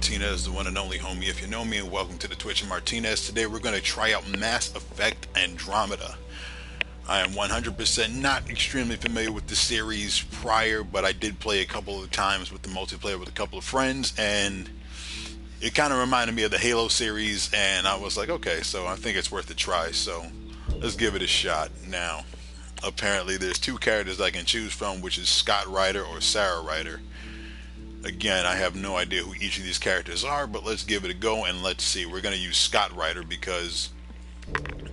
Martinez, the one and only homie. If you know me, and welcome to the Twitch and Martinez. Today we're going to try out Mass Effect Andromeda. I am 100% not extremely familiar with the series prior, but I did play a couple of times with the multiplayer with a couple of friends, and it kind of reminded me of the Halo series, and I was like, okay, so I think it's worth a try. So let's give it a shot. Now, apparently, there's two characters I can choose from, which is Scott Ryder or Sarah Ryder. Again, I have no idea who each of these characters are, but let's give it a go and let's see. We're going to use Scott Ryder because,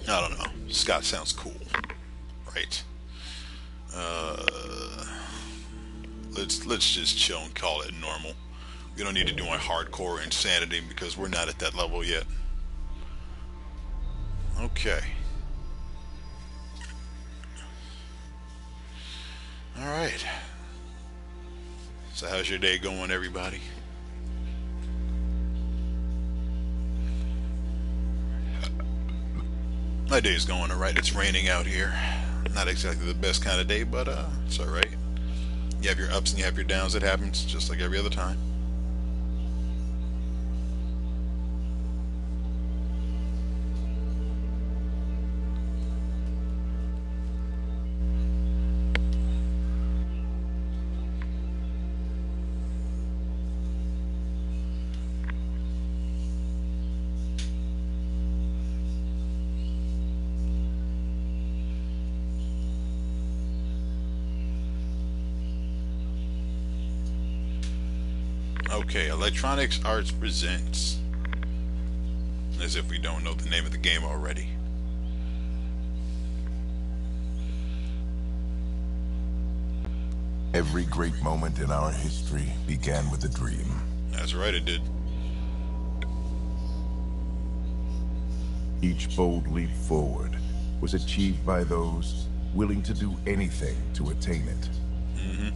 I don't know, Scott sounds cool, right? Uh, let's let's just chill and call it normal. We don't need to do my hardcore insanity because we're not at that level yet. Okay. All right. So how's your day going, everybody? My day's going alright. It's raining out here. Not exactly the best kind of day, but uh, it's alright. You have your ups and you have your downs. It happens just like every other time. Electronics Arts presents. As if we don't know the name of the game already. Every great moment in our history began with a dream. That's right, it did. Each bold leap forward was achieved by those willing to do anything to attain it. Mm-hmm.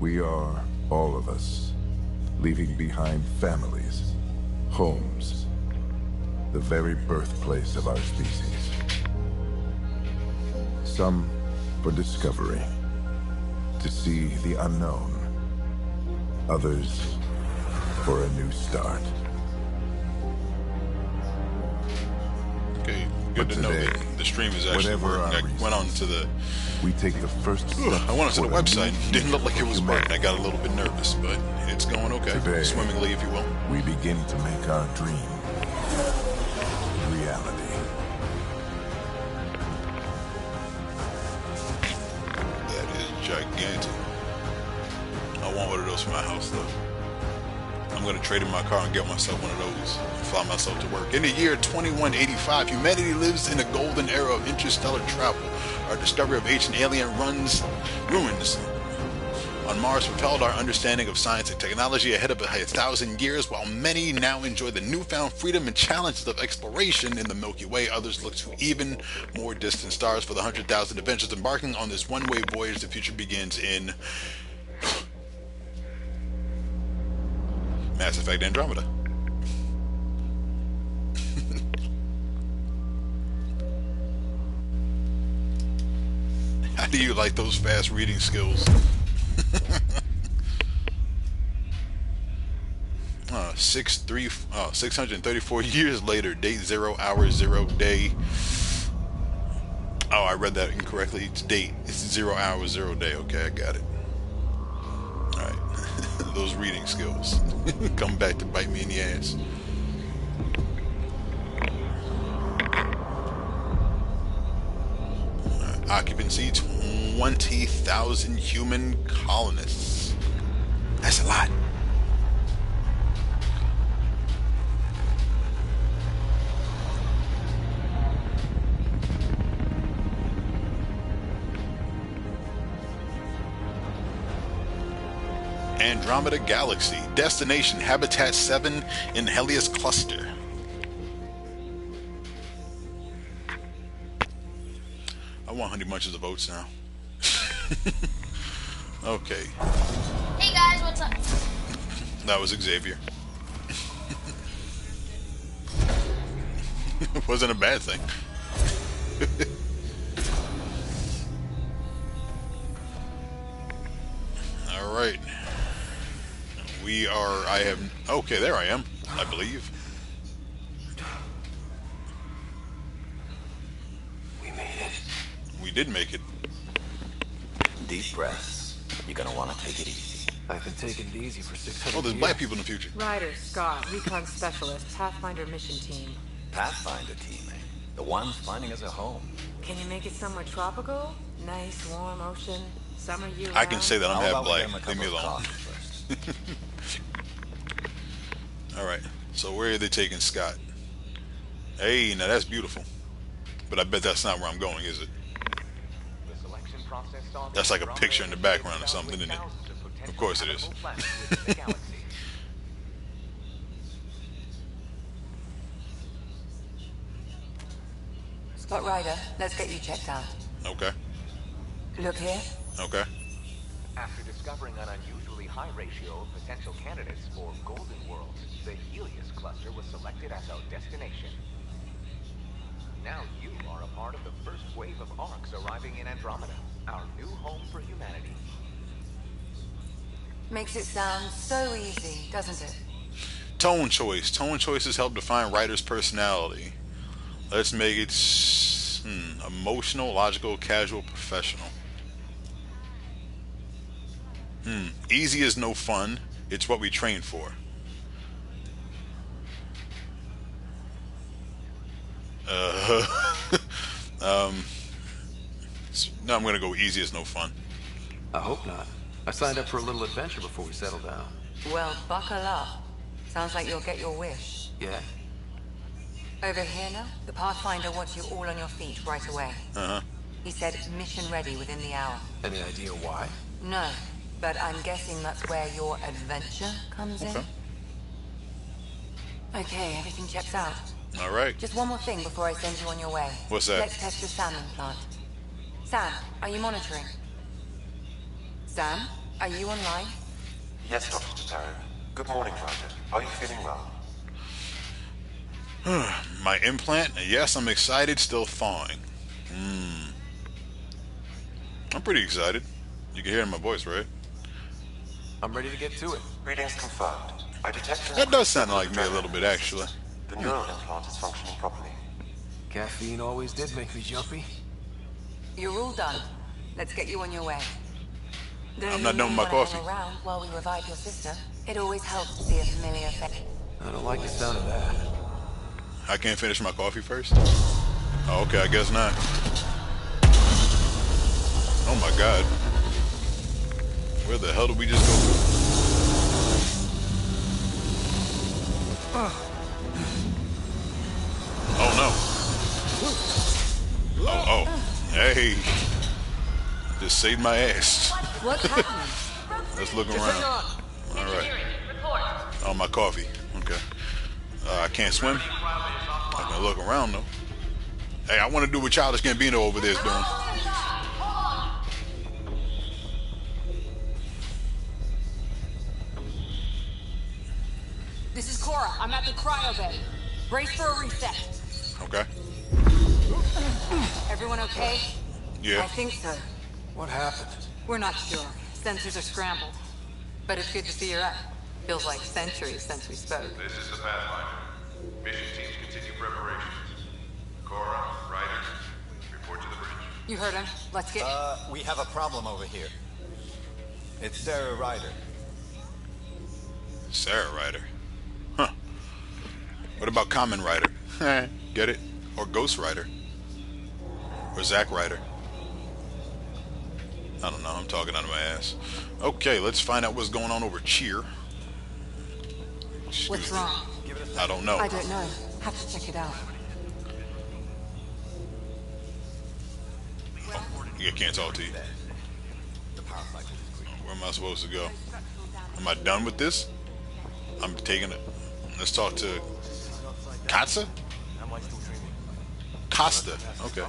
We are, all of us, leaving behind families, homes, the very birthplace of our species. Some for discovery, to see the unknown. Others for a new start. Okay, good But to know that the stream is actually working. I went on to the. We take the first step I went on to the website. Didn't look like it was working. I got a little bit nervous, but it's going okay. Today. Swimmingly, if you will. we begin to make our dream reality. That is gigantic. I want one of those for my house, though. I'm going to trade in my car and get myself one of those and fly myself to work. In the year 2185, humanity lives in a golden era of interstellar travel. Our discovery of ancient alien runs ruins on Mars propelled our understanding of science and technology ahead of a thousand years, while many now enjoy the newfound freedom and challenges of exploration in the Milky Way. Others look to even more distant stars for the 100,000 adventures embarking on this one-way voyage. The future begins in Mass Effect Andromeda. How do you like those fast reading skills? uh, six three uh, 634 years later, date zero hour zero day. Oh, I read that incorrectly. It's date. It's zero hour zero day. Okay, I got it. All right, those reading skills come back to bite me in the ass. Occupancy 20,000 human colonists. That's a lot. Andromeda Galaxy, destination Habitat 7 in Helios Cluster. Honey Bunches of Oats now. okay, Hey guys, what's up? that was Xavier. it Wasn't a bad thing. All right. We are. I have. Okay, there I am. I believe. We made it. We did make it. Deep breaths. You're gonna want to take it easy. I've been taking it easy for 600 Oh, there's black people in the future. Ryder, Scott, Recon Specialist, Pathfinder Mission Team. Pathfinder team, eh? The ones finding us a home. Can you make it somewhere tropical? Nice, warm ocean, summer year I can say that I'm half black. get 'em a Leave me alone. All right. So where are they taking Scott? Hey, now that's beautiful. But I bet that's not where I'm going, is it? The selection process on That's like a picture in the background or something, isn't it? of course it is. habitable planets within the galaxy. Scott Ryder, let's get you checked out. Okay. Look here. Okay. After discovering an unusually high ratio of potential candidates for Golden World, the Helios cluster was selected as our destination. Now you are a part of the first wave of arks arriving in Andromeda, our new home for humanity. Makes it sound so easy, doesn't it? Tone choice. Tone choices help define Ryder's personality. Let's make it hmm, emotional, logical, casual, professional. Hmm. Easy is no fun. It's what we train for. Uh, um, s- no, I'm gonna go easy is no fun. I hope not. I signed up for a little adventure before we settle down. Well, buckle up. Sounds like you'll get your wish. Yeah? Over here now, the Pathfinder wants you all on your feet right away. Uh huh. He said mission ready within the hour. Any idea why? No, but I'm guessing that's where your adventure comes in. Okay. Okay, everything checks out. All right. Just one more thing before I send you on your way. What's that? Let's test your SAM implant. Sam, are you monitoring? Sam, are you online? Yes, Dr. Totaro. Good morning, Ryder. Are you feeling well? My implant? Yes, I'm excited, still thawing. Hmm. I'm pretty excited. You can hear it in my voice, right? I'm ready to get to it. Readings confirmed. I detect That does sound like me a little bit, actually. The neural implant is functioning properly. Caffeine always did make me jumpy. You're all done. Let's get you on your way. Don't I'm not done with my coffee. around while we revive your sister. It always helps to see a familiar face. I don't like the sound of that. I can't finish my coffee first? Oh, okay, I guess not. Oh my god. Where the hell did we just go? Oh no. Oh, oh. Hey. Just saved my ass. What's happening? Let's look around. All right. Oh, my coffee. Okay. Uh, I can't swim. I can look around though. Hey, I want to do what Childish Gambino over there is doing. This is Cora. I'm at the cryo bay. Brace for a reset. Okay. Everyone okay? Yeah. I think so. What happened? We're not sure. Sensors are scrambled. But it's good to see you're up. Feels like centuries since we spoke. This is the Pathfinder. Mission teams continue preparations. Cora, Ryder, report to the bridge. You heard him. Let's get. Uh, we have a problem over here. It's Sarah Ryder. Sarah Ryder. Huh. What about Common Rider? Get it? Or Ghost Rider? Or Zack Ryder? I don't know. I'm talking out of my ass. Okay, let's find out what's going on over cheer. Excuse What's me. wrong? I don't know. I don't know. Have to check it out. Oh, yeah, can't talk to you. The power cycle is quick. Where am I supposed to go? Am I done with this? I'm taking it. Let's talk to Katsa? Am I still dreaming? Kosta. Okay.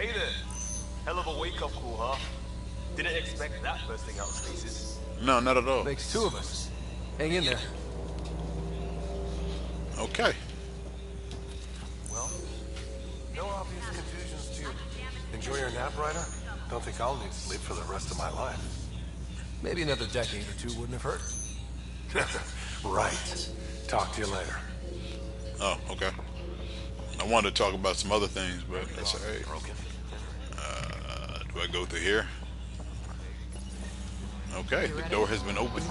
Hey there! Hell of a wake-up call, huh? Didn't expect that bursting out of spaces. No, not at all. Makes two of us. Hang in there. Okay. Well, no obvious confusions to you. Enjoy your nap, Ryder? Don't think I'll need sleep for the rest of my life. Maybe another decade or two wouldn't have hurt. right. Talk to you later. Oh, okay. I wanted to talk about some other things, but that's alright. Uh, do I go through here? Okay, the door has been opened.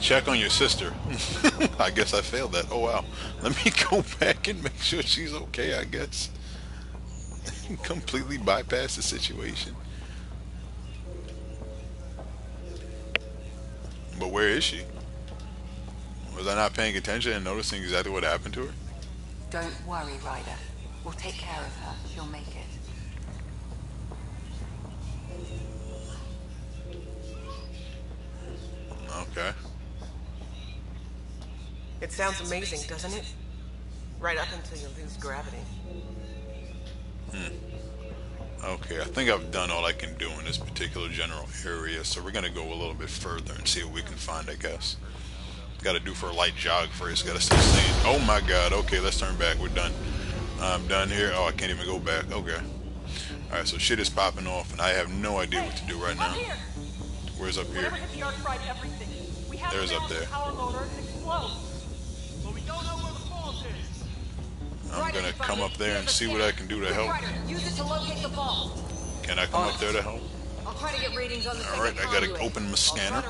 Check on your sister. I guess I failed that. Oh wow. Let me go back and make sure she's okay, I guess. Completely bypass the situation. But where is she? Was I not paying attention and noticing exactly what happened to her? Don't worry, Ryder. We'll take care of her. She'll make it. Okay. It sounds amazing, doesn't it? Right up until you lose gravity. Hmm. Okay, I think I've done all I can do in this particular general area, so we're gonna go a little bit further and see what we can find, I guess. Gotta do for a light jog first, gotta stay sane. Oh my god, okay, let's turn back, we're done. I'm done here. Oh, I can't even go back, okay. Alright, so shit is popping off, and I have no idea what to do right now. Where's up here? There's up there. I'm gonna come up there and see what I can do to help. Use it to locate the vault. Can I come up there to help? I'll try to get readings on Alright, I gotta open my scanner.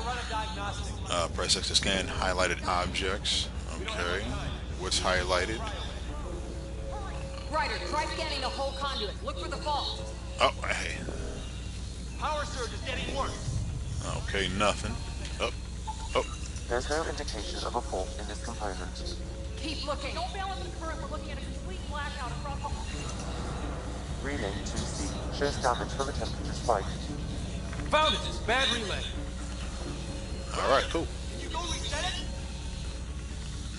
Uh, press X to scan highlighted objects. Okay. What's highlighted? Ryder, try scanning the whole conduit. Look for the fault. Oh, hey. Power surge is getting worse. Okay, nothing. Oh, oh. There's no indication of a fault in this component. Keep looking. Don't balance the current. We're looking at a complete blackout across the whole... Relay 2C shows damage from a temperature spike. Found it! Bad relay. Alright, cool. Can you go reset it?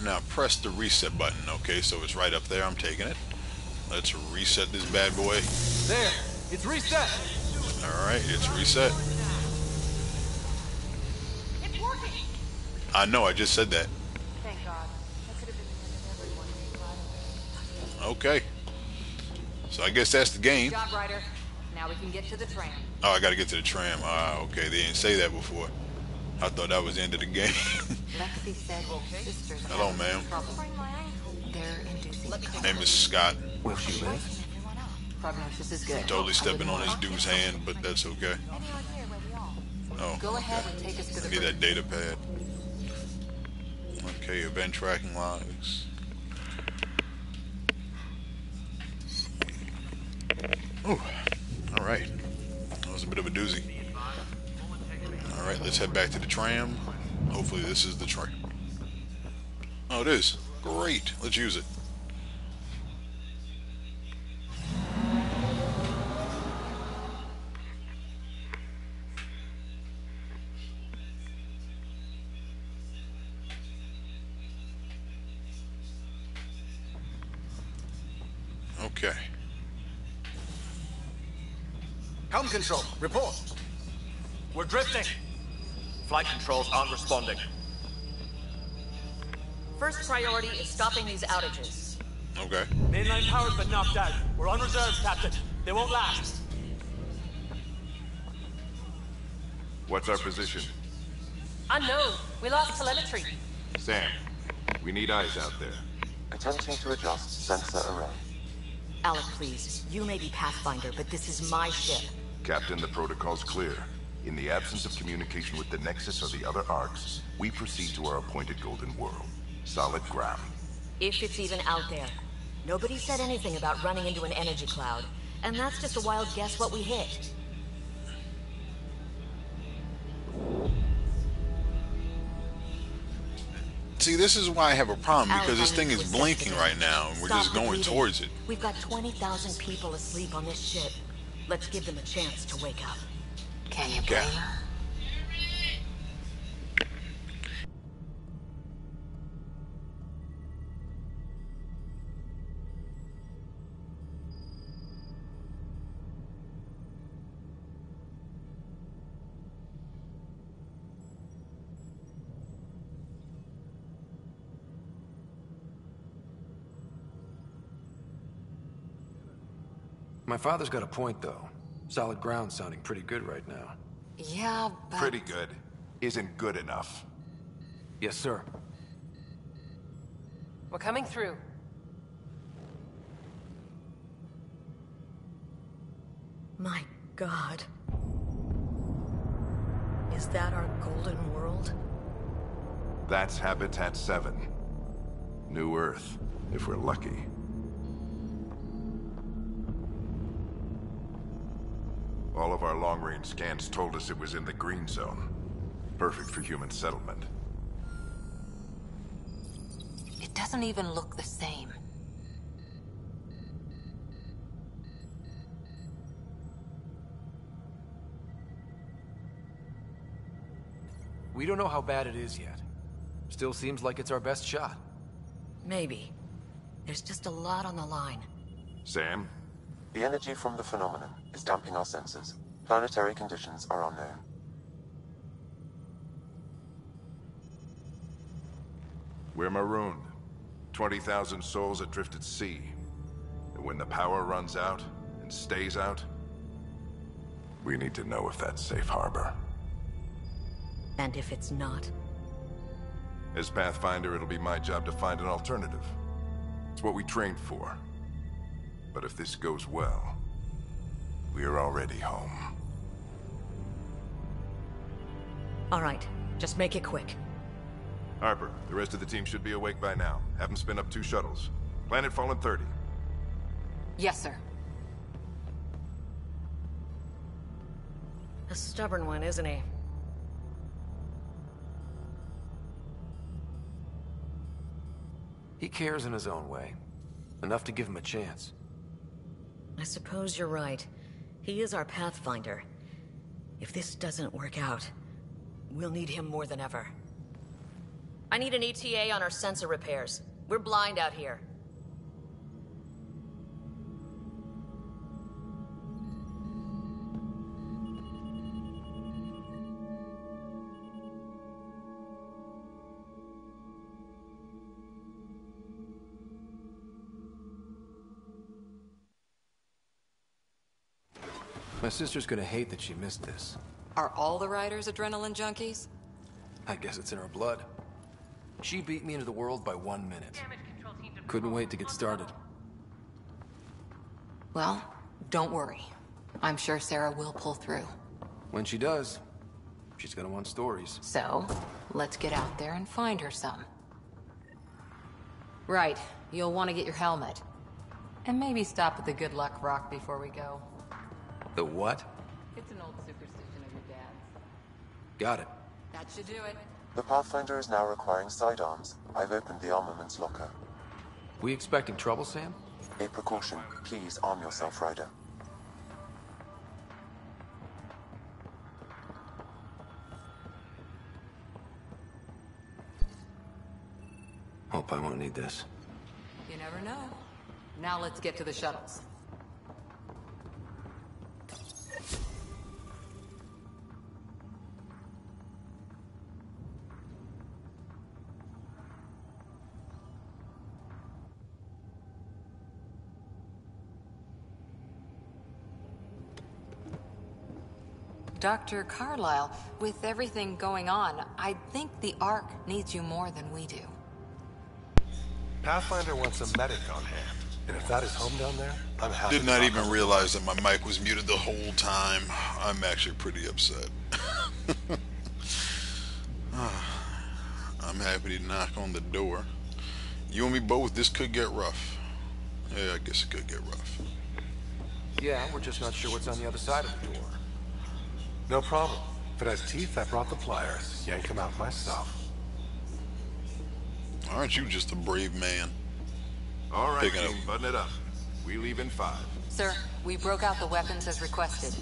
Now press the reset button. Okay, so it's right up there. I'm taking it. Let's reset this bad boy. There. It's reset. Alright, it's reset. It's working. I know, I just said that. Thank God. That could have been everyone. Okay. So I guess that's the game. Good job, Ryder. Now we can get to the tram. Oh, I gotta get to the tram. Ah, okay. They didn't say that before. I thought that was the end of the game. Lexi said sisters Hello, ma'am. They're inducing Name is Scott. Will she live? Prognosis is good. Totally stepping on this dude's hand, but that's okay. Oh, Go ahead and take us to I the need that data pad. Okay, event tracking logs. Oh, all right. That was a bit of a doozy. All right, let's head back to the tram. Hopefully this is the tram. Oh, it is. Great. Let's use it. Okay. Helm control. Report. We're drifting. Flight controls aren't responding. First priority is stopping these outages. Okay. Mainline power's been knocked out. We're on reserves, Captain. They won't last. What's our position? Unknown. We lost telemetry. Sam, we need eyes out there. Attempting to adjust sensor array. Alec, please. You may be Pathfinder, but this is my ship. Captain, the protocol's clear. In the absence of communication with the Nexus or the other arks, we proceed to our appointed Golden World. Solid ground. If it's even out there. Nobody said anything about running into an energy cloud. And that's just a wild guess what we hit. See, this is why I have a problem because this thing is blinking right now, and we're Stop just going bleeding. towards it. We've got 20,000 people asleep on this ship. Let's give them a chance to wake up. Can you Okay. blame her? My father's got a point, though. Solid ground sounding pretty good right now. Yeah, but... Pretty good. Isn't good enough. Yes, sir. We're coming through. My god. Is that our golden world? That's Habitat 7. New Earth, if we're lucky. All of our long-range scans told us it was in the green zone. Perfect for human settlement. It doesn't even look the same. We don't know how bad it is yet. Still seems like it's our best shot. Maybe. There's just a lot on the line. Sam? The energy from the phenomenon is damping our senses. Planetary conditions are unknown. We're marooned. 20,000 souls adrift at sea. And when the power runs out, and stays out, we need to know if that's safe harbor. And if it's not? As Pathfinder, it'll be my job to find an alternative. It's what we trained for. But if this goes well, we're already home. All right, just make it quick. Harper, the rest of the team should be awake by now. Have them spin up two shuttles. Planet Fallen 30. Yes, sir. A stubborn one, isn't he? He cares in his own way. Enough to give him a chance. I suppose you're right. He is our Pathfinder. If this doesn't work out, we'll need him more than ever. I need an ETA on our sensor repairs. We're blind out here. My sister's gonna hate that she missed this. Are all the Ryders adrenaline junkies? I guess it's in her blood. She beat me into the world by one minute. Couldn't wait to get started. Well, don't worry. I'm sure Sarah will pull through. When she does, she's gonna want stories. So, let's get out there and find her some. Right, you'll want to get your helmet. And maybe stop at the Good Luck Rock before we go. The what? It's an old superstition of your dad's. Got it. That should do it. The Pathfinder is now requiring sidearms. I've opened the armaments locker. We expecting trouble, Sam? A precaution. Please arm yourself, Ryder. Hope I won't need this. You never know. Now let's get to the shuttles. Dr. Carlisle, with everything going on, I think the Ark needs you more than we do. Pathfinder wants a medic on hand. And if that is home down there, I'm happy Did not even on- realize that my mic was muted the whole time. I'm actually pretty upset. Ah, I'm happy to knock on the door. You and me both, this could get rough. Yeah, I guess it could get rough. Yeah, we're just not sure what's on the other side of the door. No problem. If it has teeth, I brought the pliers. Yank them out myself. Aren't you just a brave man? All right, Picking team, button it up. We leave in five. Sir, we broke out the weapons as requested.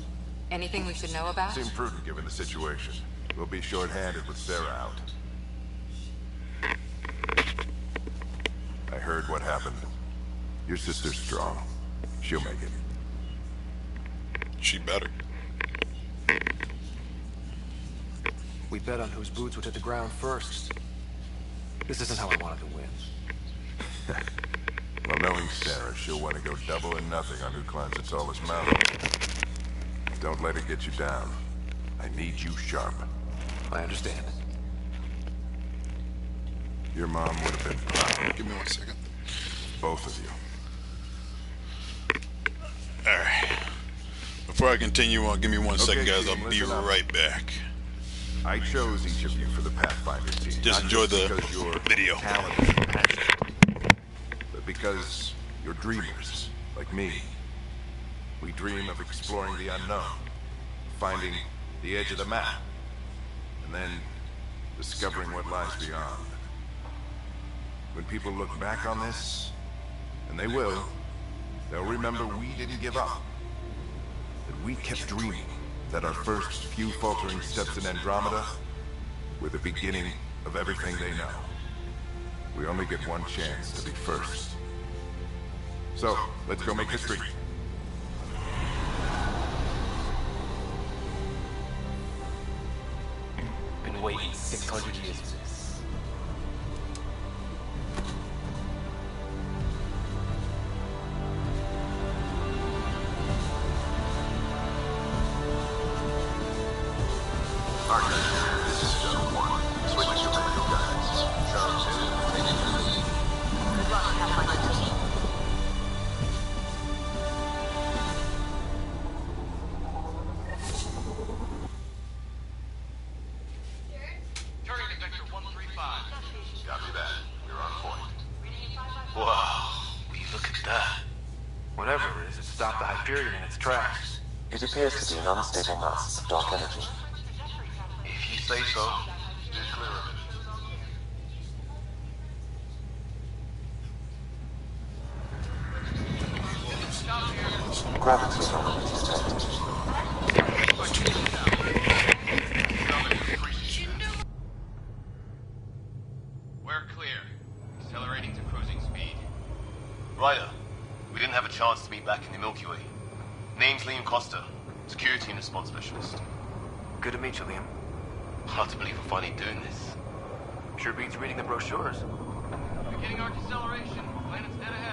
Anything we should know about? Seemed prudent given the situation. We'll be short-handed with Sarah out. I heard what happened. Your sister's strong. She'll make it. She better. We bet on whose boots would hit the ground first. This isn't how I wanted to win. Well, knowing Sarah, she'll want to go double or nothing on who climbs the tallest mountain. Don't let it get you down. I need you sharp. I understand. Your mom would have been proud. Give me one second. Both of you. Alright. Before I continue on, give me one second, Okay, guys. I'll be listen up. right back. I chose each of you for the Pathfinder team. Just not enjoy the because you're video. talented but because you're dreamers, like me. We dream of exploring the unknown, finding the edge of the map, and then discovering what lies beyond. When people look back on this, and they will, they'll remember we didn't give up. That we kept dreaming, that our first few faltering steps in Andromeda were the beginning of everything they know. We only get one chance to be first. So, let's go make history. Been waiting 600 It appears to be an unstable mass of dark energy. If you say so. Steer clear of it. Gravity anomaly detected. We're clear. Accelerating to cruising speed. Ryder, we didn't have a chance to meet back in the Milky Way. Name's Liam Kosta, security and response specialist. Good to meet you, Liam. Hard to believe we're finally doing this. Sure beats reading the brochures. Beginning our deceleration. Planet's dead ahead.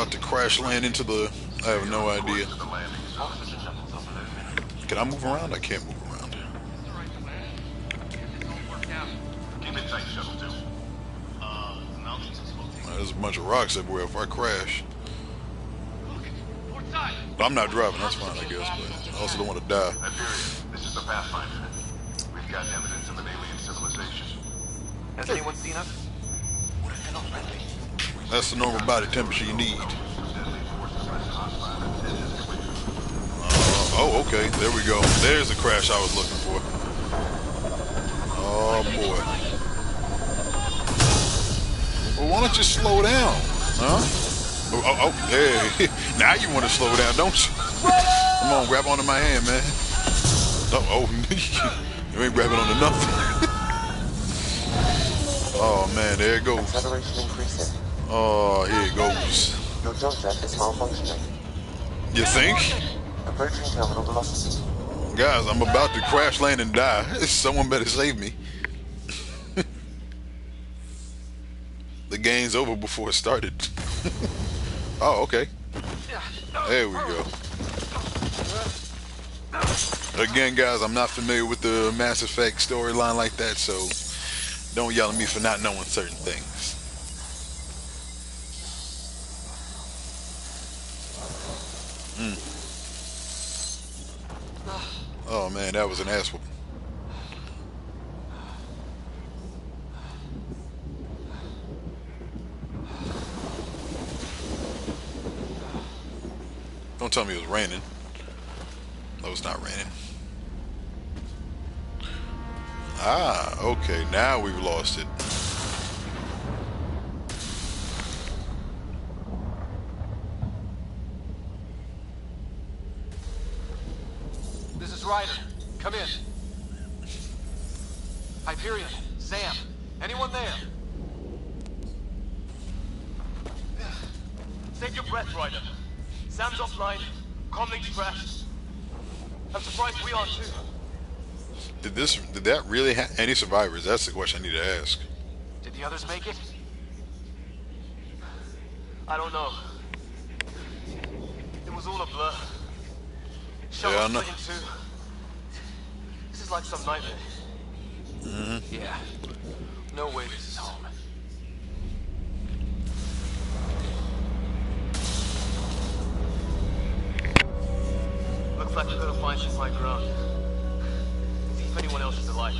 About to crash land into the. I have no idea. Can I move around? I can't move around. Keep it tight, Shuttle 2. The mountains are sloping. There's a bunch of rocks everywhere if I crash. But I'm not driving, that's fine, I guess, but I also don't want to die. The normal body temperature you need. Uh, oh, okay, there we go. There's the crash I was looking for. Oh, boy. Well, why don't you slow down? Huh? Oh, oh, oh hey. now you want to slow down, don't you? Come on, grab onto my hand, man. Oh, oh you ain't grabbing onto nothing. oh, man, there it goes. Acceleration increasing. Oh, here it goes. Your jump jet is malfunctioning. You think? Approaching terminal velocity. Guys, I'm about to crash land and die. Someone better save me. the game's over before it started. oh, okay. There we go. Again, guys, I'm not familiar with the Mass Effect storyline like that, so don't yell at me for not knowing certain things. Mm. Oh man, that was an ass whooping. Don't tell me it was raining. No, it's not raining. Ah, okay, now we've lost it. Ryder. Come in. Hyperion, Sam, anyone there? Save your breath, Ryder. Sam's offline. Comlink's crashed. I'm surprised we aren't too. Did this? Did that really have any survivors? That's the question I need to ask. Did the others make it? I don't know. It was all a blur. Shuttle Yeah, I know. Split in two. This is like some nightmare. Mm-hmm. Yeah. No way this is home. Looks like we're gonna find some high ground. See if anyone else is alive.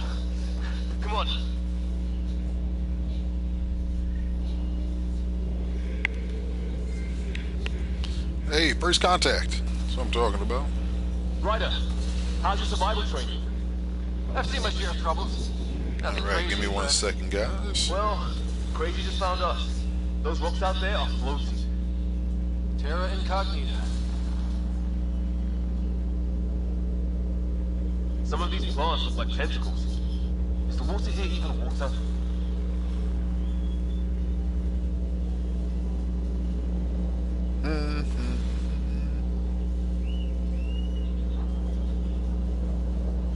Come on. Hey, first contact. That's what I'm talking about. Ryder, how's your survival training? I've seen my share of troubles. Nothing right, crazy, give me one but- second, guys. Well, crazy just found us. Those rocks out there are floating. Terra Incognita. Some of these plants look like tentacles. Is the water here even water?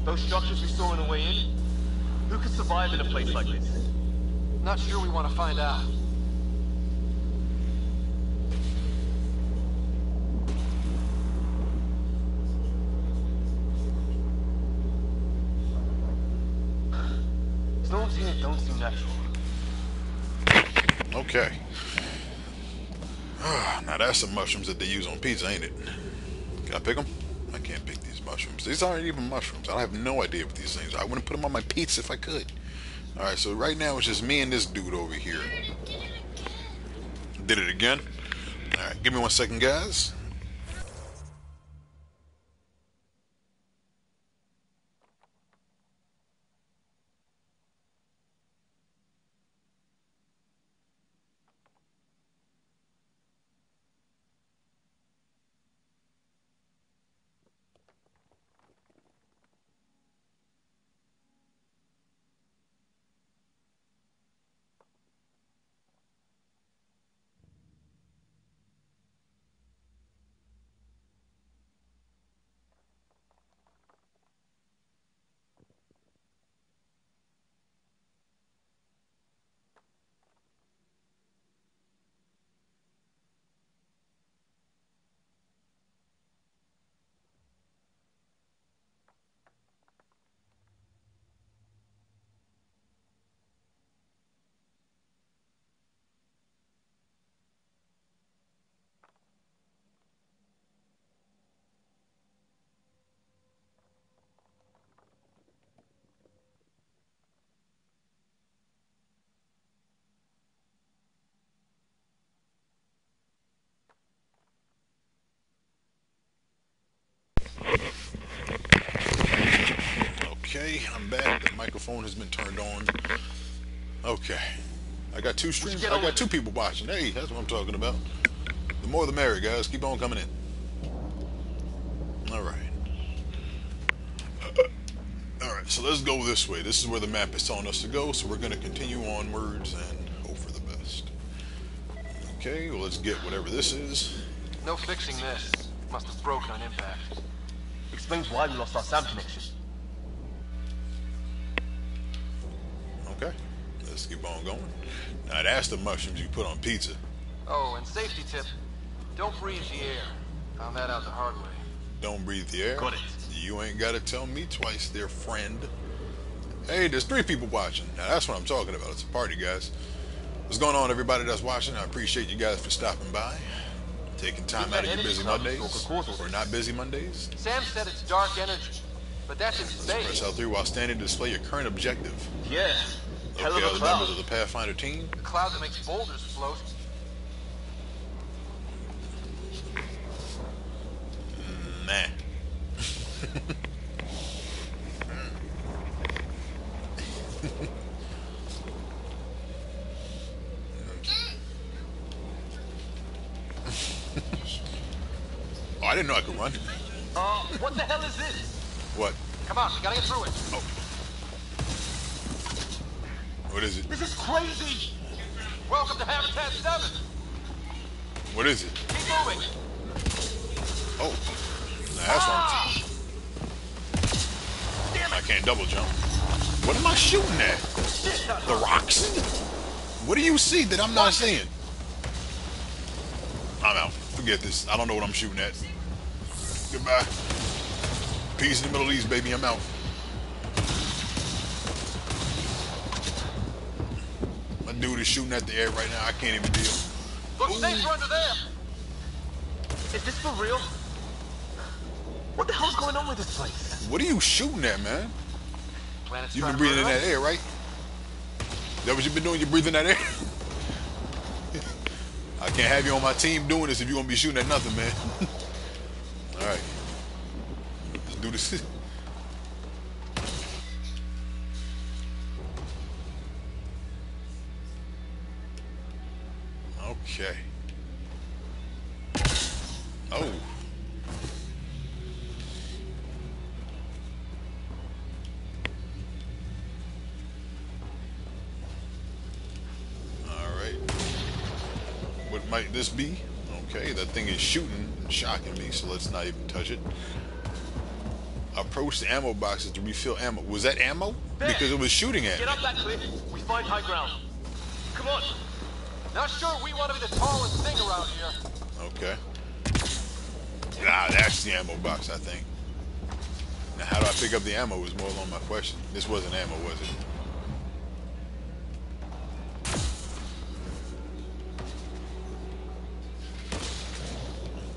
Those structures we saw on the way in? Who could survive in a place like this? Not sure we want to find out. Stones here don't seem natural. Okay. Ah, now that's some mushrooms that they use on pizza, ain't it? Can I pick them? I can't pick these mushrooms. These aren't even mushrooms. I have no idea what these things are. I wouldn't put them on my pizza if I could. All right, so right now it's just me and this dude over here. Did it again? All right, give me one second, guys. Okay, I'm back. The microphone has been turned on. Okay. I got two streams. I got with two people watching. Hey, that's what I'm talking about. The more the merrier, guys. Keep on coming in. All right. All right, so let's go this way. This is where the map is telling us to go, so we're going to continue onwards and hope for the best. Okay, well, let's get whatever this is. No fixing this. Must have broken on impact. Explains why we lost our SAM connection. Let's keep on going. Now, that's the mushrooms you put on pizza. Oh, and safety tip. Don't breathe the air. Found that out the hard way. Don't breathe the air. Got it. You ain't got to tell me twice, there, friend. Hey, there's three people watching. Now, that's what I'm talking about. It's a party, guys. What's going on, everybody that's watching? I appreciate you guys for stopping by, taking time out of your busy Mondays, or not busy Mondays. Sam said it's dark energy, but that's in Press space. L3 while standing to display your current objective. Yeah. Hell Okay, of other a cloud. members of the Pathfinder team. The cloud that makes boulders float. Nah. oh, I didn't know I could run. Uh, what the hell is this? What? Come on, we gotta get through it. Oh. What is it? This is crazy! Welcome to Habitat 7! What is it? Keep moving! Oh. Nah, that's wrong. I can't double jump. What am I shooting at? The rocks? What do you see that I'm not seeing? I'm out. Forget this. I don't know what I'm shooting at. Goodbye. Peace in the Middle East, baby. I'm out. Dude is shooting at the air right now. I can't even deal. Look, safe under there! Is this for real? What the hell's going on with this place? What are you shooting at, man? Planet's You've been to breathing murder that air, right? That what you've been doing? You're breathing that air? I can't have you on my team doing this if you're gonna be shooting at nothing, man. Okay. Oh. Alright. What might this be? Okay, that thing is shooting and shocking me, so let's not even touch it. Approach the ammo boxes to refill ammo. Was that ammo? Because it was shooting at me. Get up that cliff. We find high ground. Come on. Not sure we want to be the tallest thing around here. Okay. Ah, that's the ammo box, I think. Now, how do I pick up the ammo is more along my question. This wasn't ammo, was it?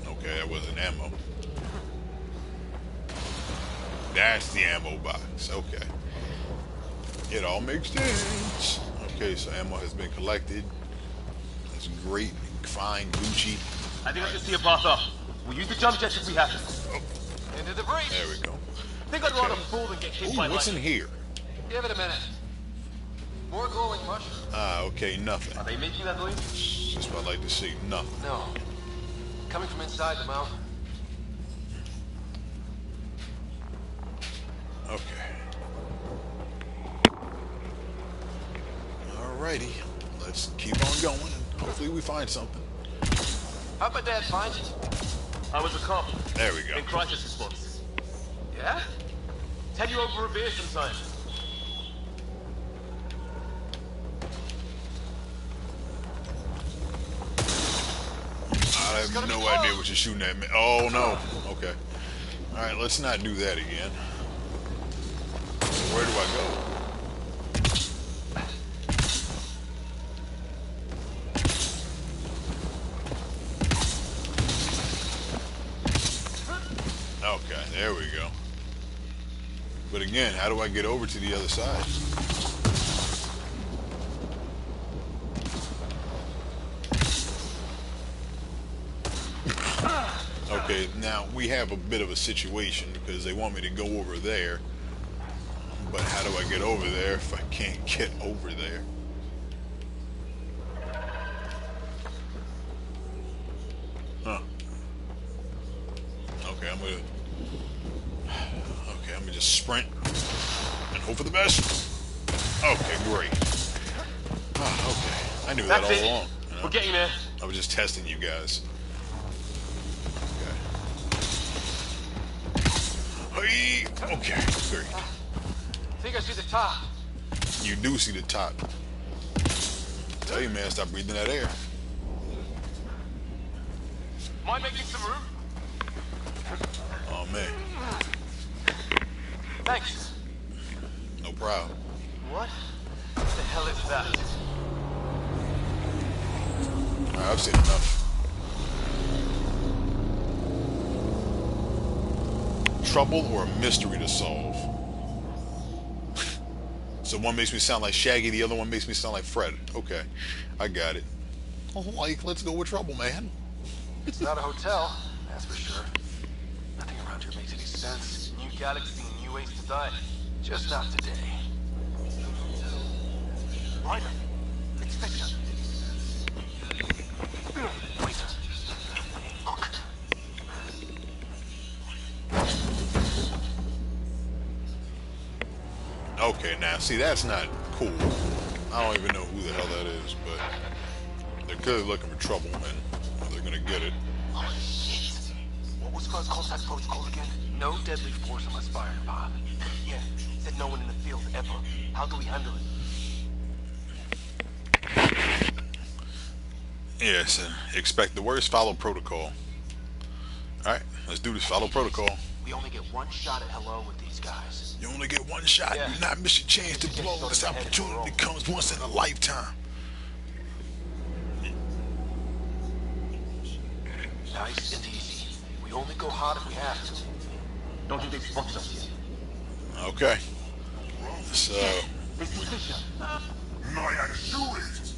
Okay, that wasn't ammo. That's the ammo box. Okay. It all makes sense. Okay, so ammo has been collected. That's great. Fine. Gucci. I think I can see a path up. We'll use the jump jets if we have to. Into the breach. There we go. think I'd rather fall than get hit Ooh, by what's in here? Give it a minute. More glowing mushrooms. Ah, okay, nothing. Are they making that noise? Just what I'd like to see. Nothing. No. Coming from inside the mountain. Okay. Alrighty. Hopefully we find something. How about my dad find it? I was a cop. There we go. In crisis response. Yeah? Tell you over a beer sometime. I have no idea what you're shooting at me. Oh no. Okay. Alright, let's not do that again. Where do I go? But again, how do I get over to the other side? Okay, now we have a bit of a situation because they want me to go over there. But how do I get over there if I can't get over there? I testing you guys. Okay. Hey, okay, great. think I see the top. You do see the top. Tell you, man, stop breathing that air. Mind making some mystery to solve. so one makes me sound like Shaggy, the other one makes me sound like Fred. Okay, I got it. Oh, like, let's go with trouble, man. It's not a hotel, that's for sure. Nothing around here makes any sense. New galaxy, new ways to die. Just not today. Ryder, Okay, now see that's not cool. I don't even know who the hell that is, but they're clearly looking for trouble, and they're gonna get it. Oh shit! What was first contact protocol again? No deadly force unless fired, Bob. Yeah, said no one in the field ever. How do we handle it? Yes, uh, expect the worst. Follow protocol. All right, let's do this. Follow protocol. We only get one shot at hello with these guys. You only get one shot. Yeah. Do not miss your chance to blow. This opportunity comes once in a lifetime. Nice and easy. We only go hard if we have to. Don't think they spotted us yet. Okay. So. Nyan, shoot it!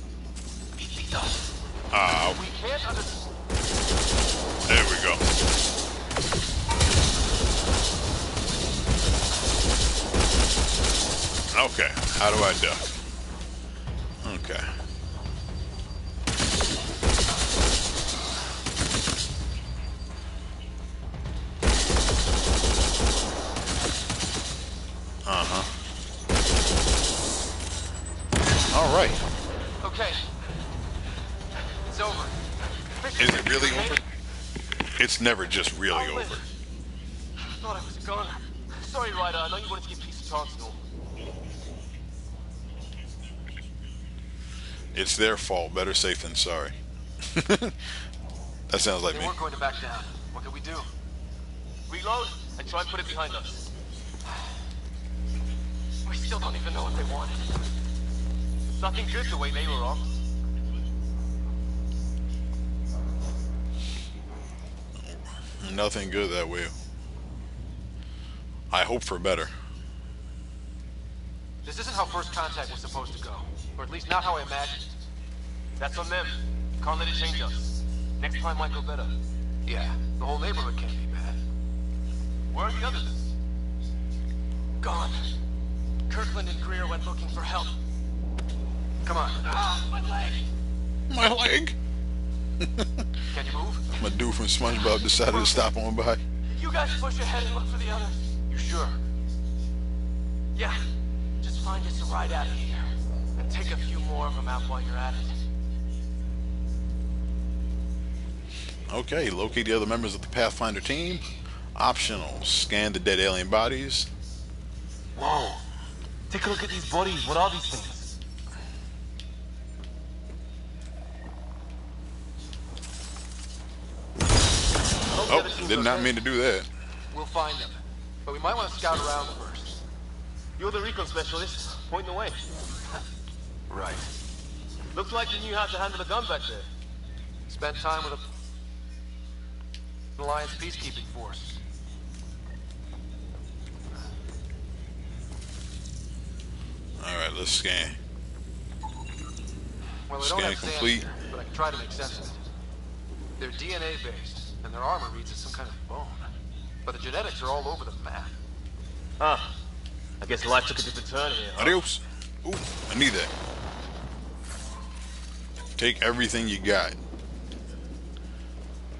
He beat us. Uh, we can't under... there we go. Okay, how do I duck? Okay. Uh-huh. All right. Okay. It's over. Is it really over? It's never just really over. I'll over. thought I was gone. Sorry, Ryder. I know you wanted to get peace of Constable. It's their fault. Better safe than sorry. that sounds like They me. weren't going to back down. What can we do? Reload and try and put it behind us. We still don't even know what they wanted. Nothing good the way they were off. Nothing good that way. I hope for better. This isn't how first contact was supposed to go. Or at least not how I imagined. That's on them. Can't let it change us. Next time might go better. Yeah, the whole neighborhood can't be bad. Where are the others? Gone. Kirkland and Greer went looking for help. Come on. Ah, my leg! My leg. Can you move? My dude from SpongeBob decided to stop on by. You guys push ahead and look for the others. You sure? Yeah. Just find us a ride out of here. And take a few more of them out while you're at it. Okay, locate the other members of the Pathfinder team. Optional. Scan the dead alien bodies. Whoa. Take a look at these bodies. What are these things? Oh, did not mean to do that. We'll find them. But we might want to scout around first. You're the recon specialist. Point the way. Right. Looks like you knew how to handle a gun back there. Spent time with a... Alliance peacekeeping force. Alright, let's scan. Well, they Scan don't have sand complete. here, but I can try to make sense of it. They're DNA based, and their armor reads as some kind of bone. But the genetics are all over the map. Huh. I guess life took a different turn here. huh? Adios. Ooh, I need that. Take everything you got.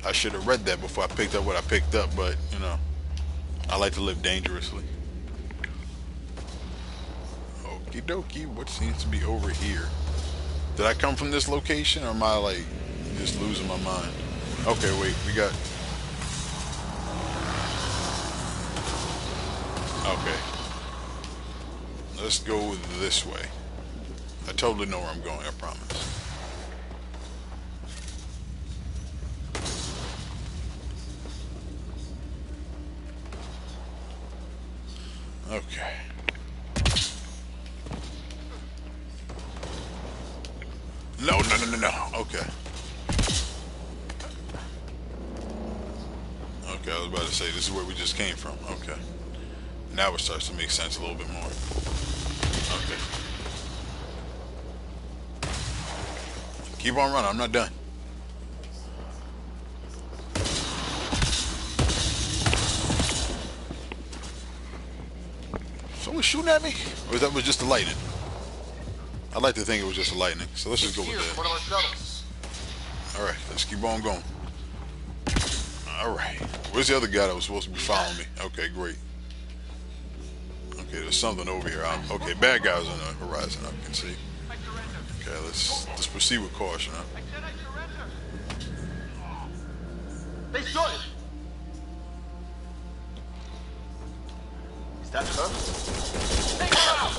I should have read that before I picked up what I picked up, but, you know, I like to live dangerously. Okie dokie, what seems to be over here? Did I come from this location, or am I, like, just losing my mind? Okay, wait, we got... Okay. Let's go this way. I totally know where I'm going, I promise. Starts to make sense a little bit more. Okay. Keep on running. I'm not done. Someone shooting at me? Or that was just the lightning? I'd like to think it was just the lightning. So let's just go with that. one of our shuttles. All right, let's keep on going. All right. Where's the other guy that was supposed to be following me? Okay, great. Okay, there's something over here. I'm, okay, bad guys on the horizon. I can see. Okay, let's let's proceed with caution. Huh? They shot him! Is that her? Take her out!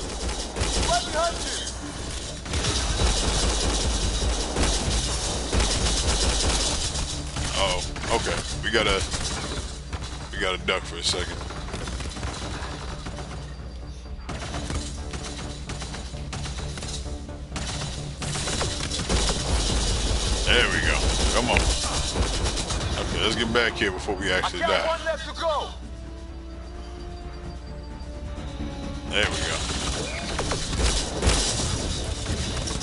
Right behind you! Oh, okay. We gotta we gotta duck for a second. There we go. Come on. Okay, let's get back here before we actually die. one left to go! There we go.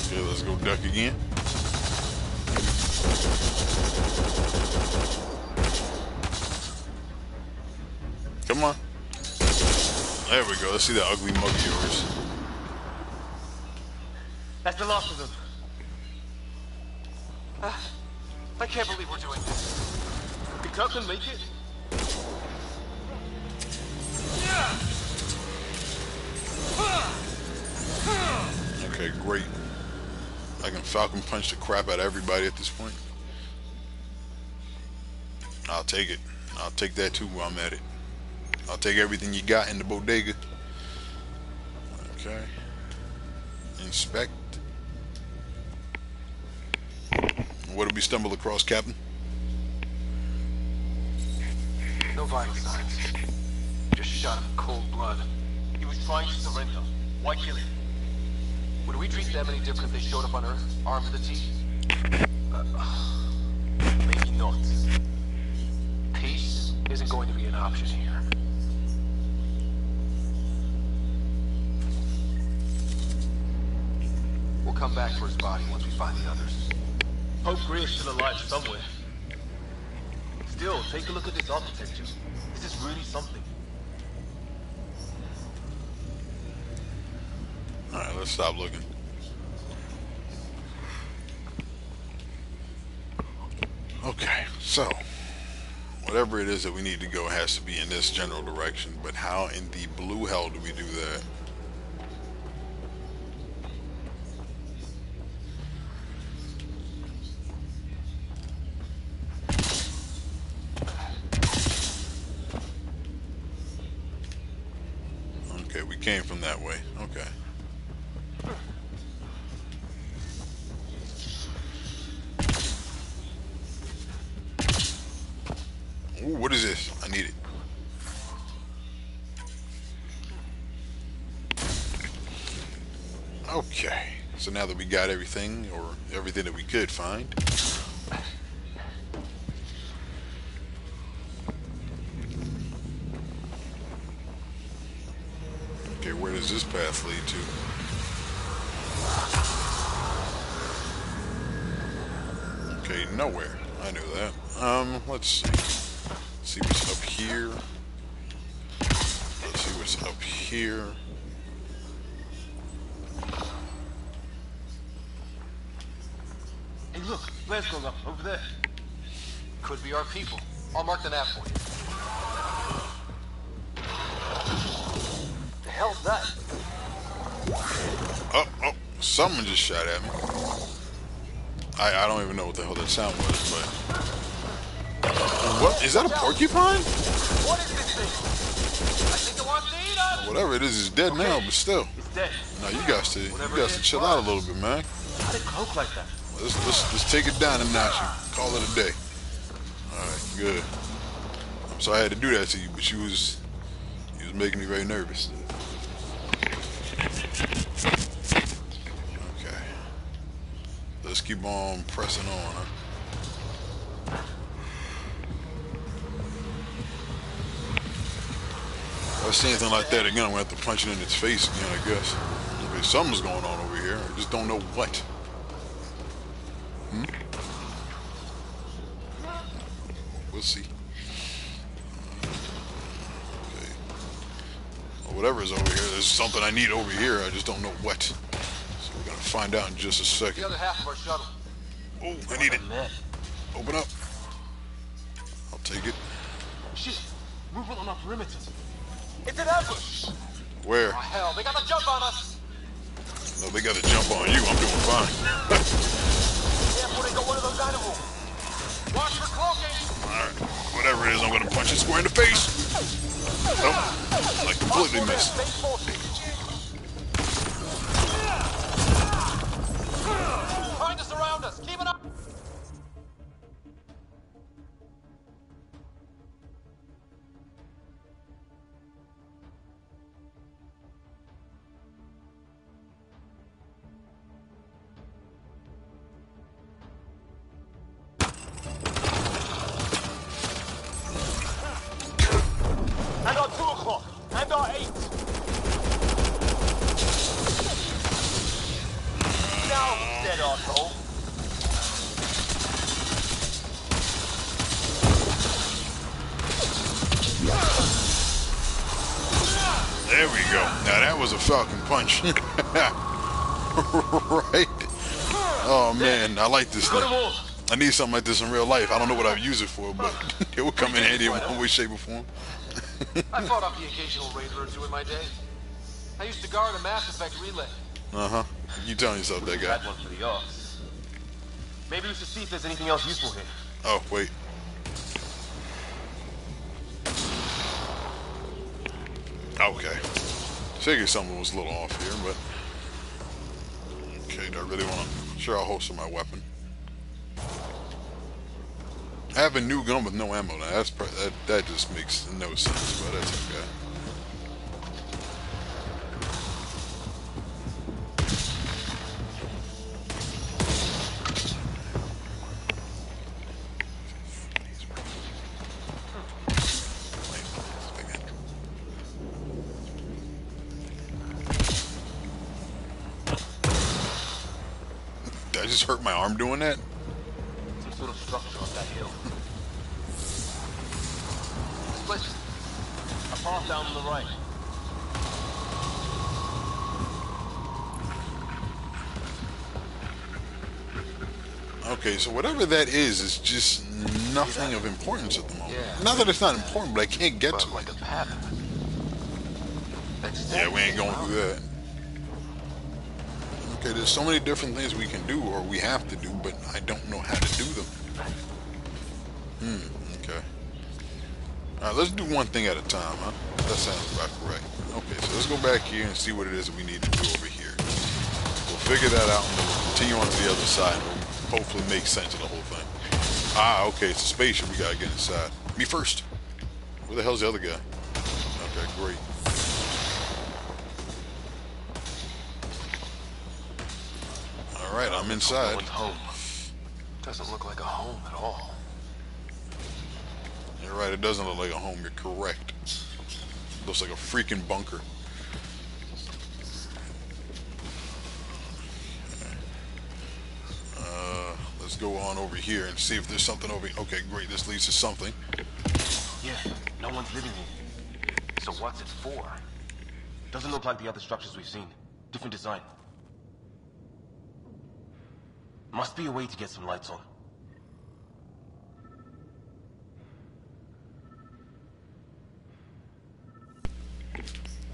Okay, let's go duck again. Come on. There we go. Let's see that ugly mug of yours. That's the last of them. Ah, I can't believe we're doing this. Did Kirkland make it? Okay, great. I can Falcon punch the crap out of everybody at this point. I'll take it. I'll take that too while I'm at it. I'll take everything you got in the bodega. Okay. Inspect. What did we stumble across, Captain? No vital signs. Just shot him in cold blood. He was trying to surrender. Why kill him? Would we treat them any different if they showed up on Earth, armed to the teeth? Uh, maybe not. Peace isn't going to be an option here. We'll come back for his body once we find the others. Hope Greer's still alive somewhere. Still, take a look at this architecture. This is really something. Alright, let's stop looking. Okay, so whatever it is that we need to go has to be in this general direction, but how in the blue hell do we do that? Came from that way. Okay. Ooh, what is this? I need it. Okay. So now that we got everything, or everything that we could find. Let's see. Let's see what's up here. Let's see what's up here. Hey, look, flares going up over there. Could be our people. I'll mark the nav for you. The hell's that? Oh, oh, someone just shot at me. I, I don't even know what the hell that sound was, but. What? Is that a porcupine? What is this thing? I think it wants to eat us. Whatever it is is dead now, but still. It's dead. No, you guys to you guys to chill out a little bit, man. How did cloak like that? Let's let's let's take it down a notch and call it a day. Alright, good. I'm sorry I had to do that to you, but you was you was making me very nervous. Okay. Let's keep on pressing on, huh? I see anything like that again, I'm gonna have to punch it in its face again, I guess. Okay, something's going on over here. I just don't know what. Hmm? We'll see. Okay. Well, whatever is over here, there's something I need over here. I just don't know what. So we're gonna find out in just a The second. other half of our shuttle. Oh, I need it. Man. Open up. I'll take it. Shit. Movement on our perimeter. It's an ambush. Where? Oh, hell, they got the jump on us. No, they got to jump on you. I'm doing fine. Careful, they got one of those animals. Watch for cloaking. Alright. Whatever it is, I'm gonna punch it square in the face. Oh, like completely missed. Trying to surround us. Keep it up. That was a falcon punch. right? Oh man, I like this thing. I need something like this in real life. I don't know what I'd use it for, but it would come in handy in one way, shape, or form. I fought off the occasional raider or two in my day. I used to guard a Mass Effect relay. Uh huh. You telling yourself that guy? One for the. Maybe we should see if there's anything else useful here. Oh wait. Okay. Figured something was a little off here, but okay. Do I really want to? Sure, I'll holster my weapon. I have a new gun with no ammo. Now that's that that just makes no sense, but that's okay. My arm doing that? Some sort of structure up that hill. Listen, A path down on the right. Okay, so whatever that is, is just nothing of importance at the moment. Not that it's not important, but I can't get to it. Yeah, we ain't going through that. Okay, there's so many different things we can do or we have to do, but I don't know how to do them. Hmm, okay. Alright, let's do one thing at a time, huh? That sounds about correct. Okay, so let's go back here and see what it is that we need to do over here. We'll figure that out and we'll continue on to the other side we'll hopefully make sense of the whole thing. Ah, okay, it's a spaceship we gotta get inside. Me first. Where the hell's the other guy? Okay, great. I'm inside. Home. Doesn't look like a home at all. You're right, it doesn't look like a home, you're correct. Looks like a freaking bunker. Uh, let's go on over here and see if there's something over here. Okay, great, this leads to something. Yeah, no one's living here. So what's it for? Doesn't look like the other structures we've seen. Different design. Must be a way to get some lights on.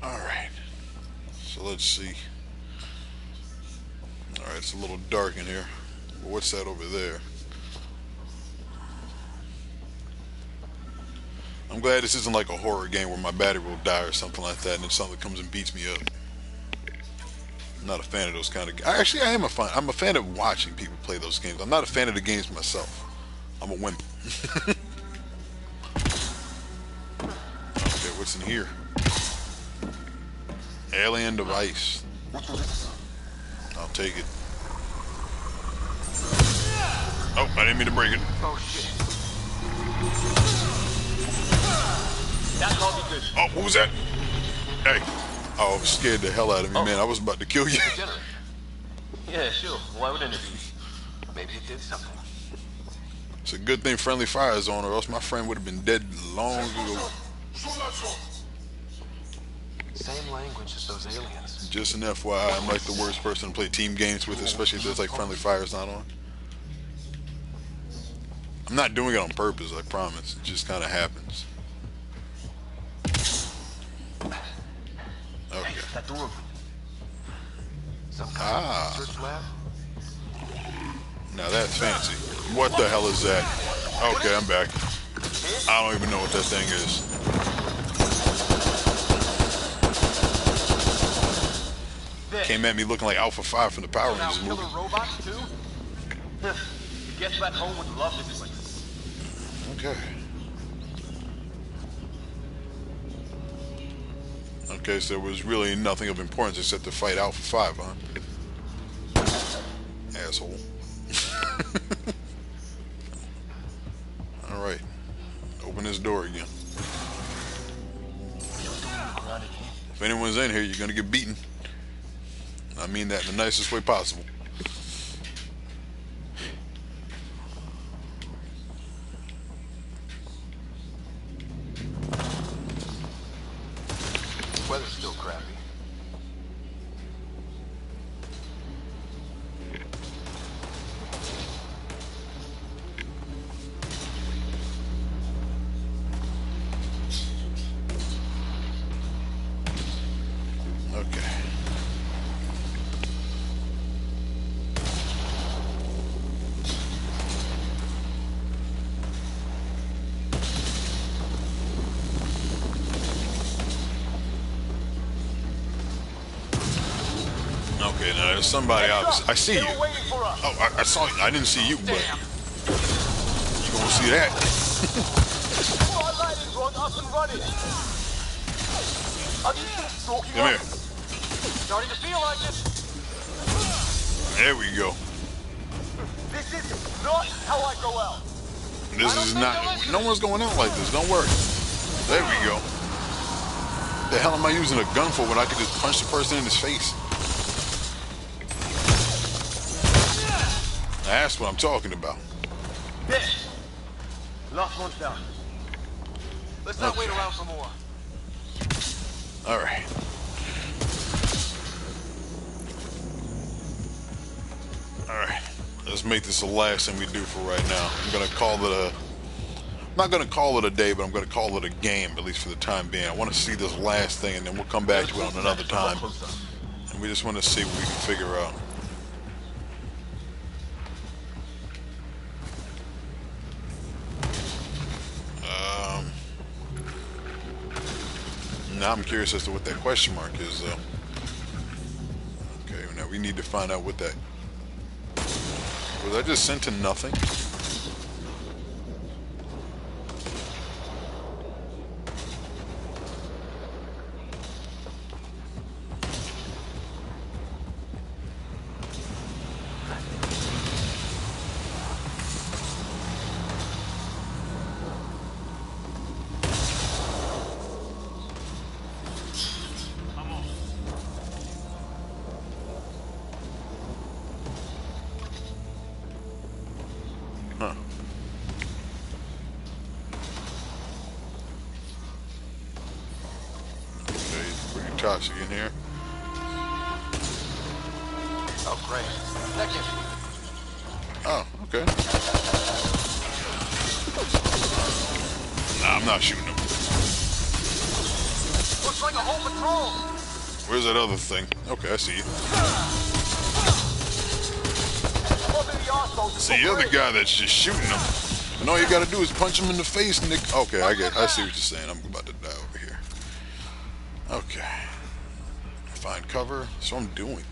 Alright. So let's see. Alright, it's a little dark in here. What's that over there? I'm glad this isn't like a horror game where my battery will die or something like that and then something comes and beats me up. I'm not a fan of those kind of games. Actually, I am a fan. I'm a fan of watching people play those games. I'm not a fan of the games myself. I'm a wimp. okay, what's in here? Alien device. I'll take it. Oh, I didn't mean to break it. Oh shit. That can't be good. Oh, what was that? Hey. Oh, scared the hell out of me, oh. man. I was about to kill you. Yeah, sure. Why wouldn't it be? Maybe it did something. It's a good thing friendly fire is on, or else my friend would have been dead long ago. Same language as those aliens. Just an FYI, I'm like the worst person to play team games with, especially if there's like friendly fire's not on. I'm not doing it on purpose, I promise. It just kind of happens. Okay. That door. Some kind Ah. of research lab? Now that's fancy. What the hell is that? Okay, I'm back. I don't even know what that thing is. Came at me looking like Alpha 5 from the Power Rangers movie. robots too? Guess back home would love this. Okay. Okay, so there was really nothing of importance except to fight Alpha 5, huh? Asshole. Alright. Open this door again. If anyone's in here, you're gonna get beaten. I mean that in the nicest way possible. There's somebody opposite. I see you. Oh, I, I saw you. I didn't see you, but you gonna see that. Spotlight run up and running. Are these things talking Come here. Starting to feel like it. There we go. This is not how I go out. This is not. No one's going out like this. Don't worry. There we go. The hell am I using a gun for when I could just punch the person in his face? That's what I'm talking about. There. Last one's down. Let's not wait around for more. All right. All right. Let's make this the last thing we do for right now. I'm gonna call it a. I'm not gonna call it a day, but I'm gonna call it a game, at least for the time being. I want to see this last thing, and then we'll come back to it on another time. And we just want to see what we can figure out. Now I'm curious as to what that question mark is, though. Okay, now we need to find out what that. Was I just sent to nothing? It's pretty toxic in here. Oh, great. Second. Oh, okay. Nah, I'm not shooting him. Looks like a whole patrol. Where's that other thing? Okay, I see you. See, you're the guy that's just shooting them. And all you gotta do is punch him in the face they... Okay, I get I see what you're saying. I'm That's what I'm doing.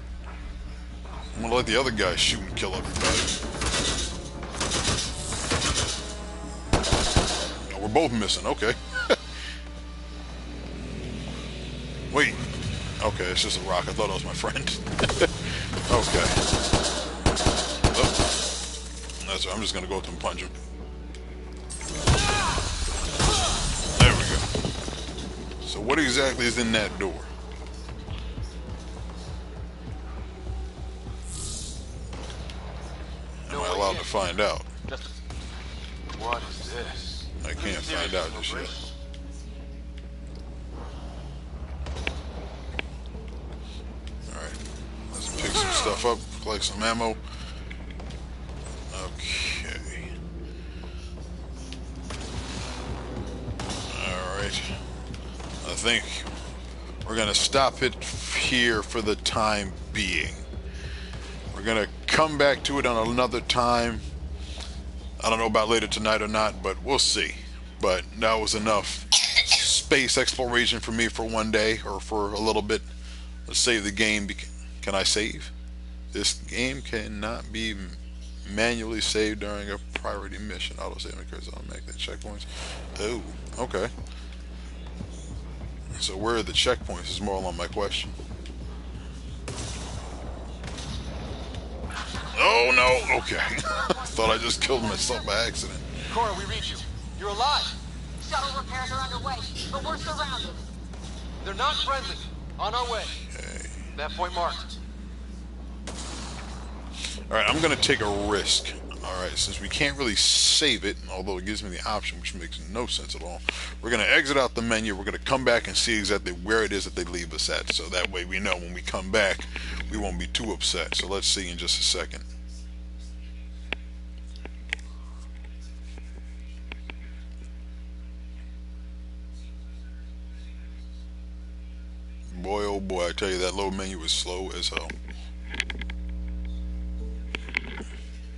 I'm gonna let the other guy shoot and kill everybody. We're both missing. Okay. Wait. Okay, it's just a rock. I thought it was my friend. okay. Oh. That's right. I'm just gonna go up and punch him. There we go. So what exactly is in that door? Find out? What is this? I can't find out just yet. Alright. Let's pick some stuff up, collect some ammo. Okay. Alright. I think we're going to stop it here for the time being. We're going to come back to it on another time. I don't know about later tonight or not, but we'll see. But that was enough space exploration for me for one day or for a little bit. Let's save the game. Can I save? This game cannot be manually saved during a priority mission. Auto save occurs automatically checkpoints. Oh, okay. So where are the checkpoints is more along my question. Oh no, okay. Thought I just killed myself by accident. Cora, we read you. You're alive. Shuttle repairs are underway, but we're surrounded. They're not friendly. On our way. Okay. That point marked. Alright, I'm going to take a risk. Alright, since we can't really save it, although it gives me the option, which makes no sense at all, we're going to exit out the menu. We're going to come back and see exactly where it is that they leave us at. So that way we know when we come back, we won't be too upset. So let's see in just a second. Boy, oh boy, I tell you, that load menu is slow as hell.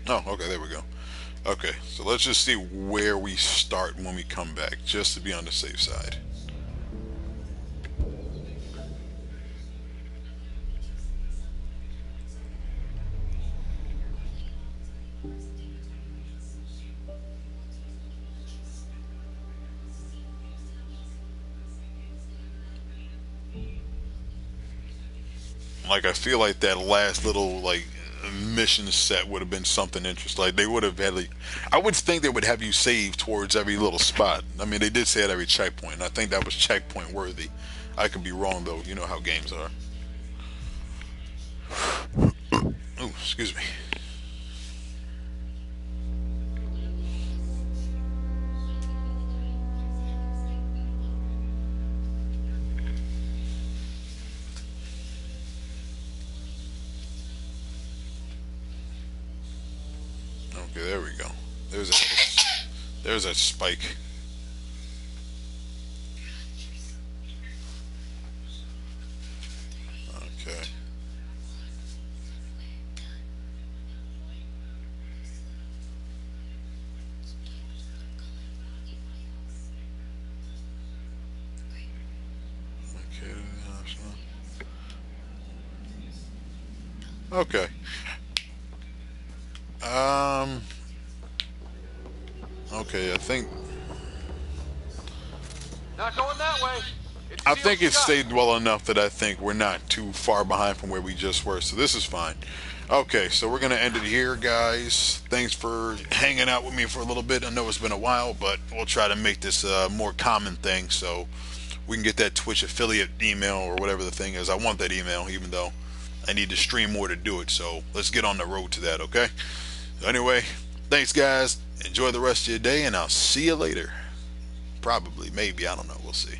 Oh, okay, there we go. Okay, so let's just see where we start when we come back, just to be on the safe side. Like I feel like that last little like mission set would have been something interesting. Like they would have had, like, I would think they would have you save towards every little spot. I mean, they did say at every checkpoint. I think that was checkpoint worthy. I could be wrong though. You know how games are. oh, excuse me. A spike. Okay. Okay. Um. Okay, I think. Not going that way. It's I think it stayed well enough that I think we're not too far behind from where we just were, so this is fine. Okay, so we're gonna end it here, guys. Thanks for hanging out with me for a little bit. I know it's been a while, but we'll try to make this a more common thing so we can get that Twitch affiliate email or whatever the thing is. I want that email, even though I need to stream more to do it. So let's get on the road to that, okay? Anyway, thanks, guys. Enjoy the rest of your day, and I'll see you later. Probably, maybe, I don't know. We'll see.